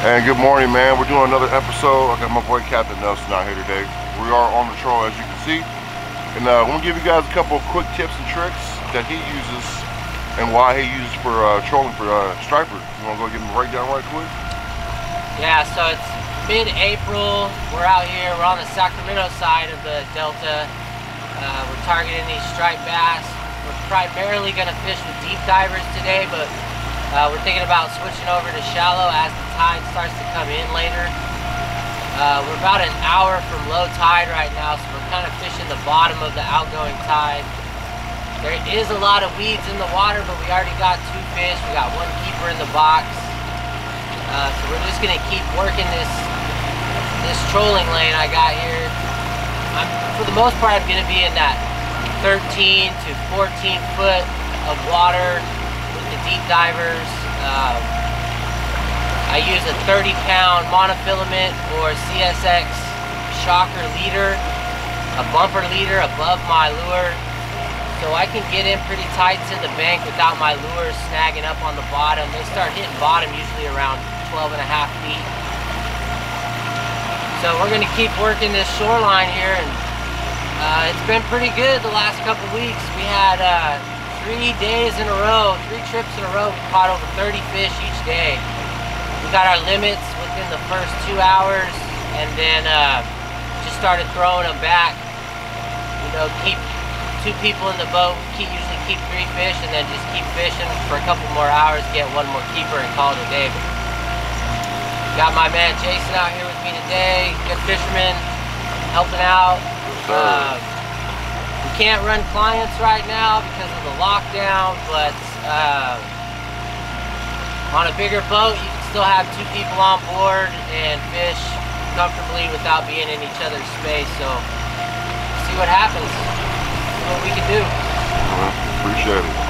And good morning, man. We're doing another episode. I got my boy Captain Nelson out here today. We are on the troll, as you can see. And uh, I'm to give you guys a couple quick tips and tricks that he uses and why he uses for uh, trolling for uh, striper. You want to go give him a breakdown right quick? Yeah, so it's mid-April. We're out here. We're on the Sacramento side of the Delta. Uh, we're targeting these striped bass. We're primarily to fish with deep divers today, but uh, we're thinking about switching over to shallow as the tide starts to come in later. Uh, we're about an hour from low tide right now, so we're kind of fishing the bottom of the outgoing tide. There is a lot of weeds in the water, but we already got two fish. We got one keeper in the box. Uh, so we're just gonna keep working this this trolling lane I got here. I'm, for the most part, I'm gonna be in that 13 to 14 foot of water the deep divers. Um, I use a 30 pound monofilament or CSX shocker leader, a bumper leader above my lure. So I can get in pretty tight to the bank without my lures snagging up on the bottom. They start hitting bottom usually around 12 and a half feet. So we're gonna keep working this shoreline here and uh, it's been pretty good the last couple weeks. We had uh, three days in a row, three trips in a row, we caught over 30 fish each day We got our limits within the first two hours and then uh, just started throwing them back. You know, keep two people in the boat, keep, usually keep three fish and then just keep fishing for a couple more hours, get one more keeper and call it a day. But got my man Jason out here with me today, good fisherman, helping out. We can't run clients right now because of the lockdown, but uh, on a bigger boat, you can still have two people on board and fish comfortably without being in each other's space. So see what happens. See what we can do. appreciate it.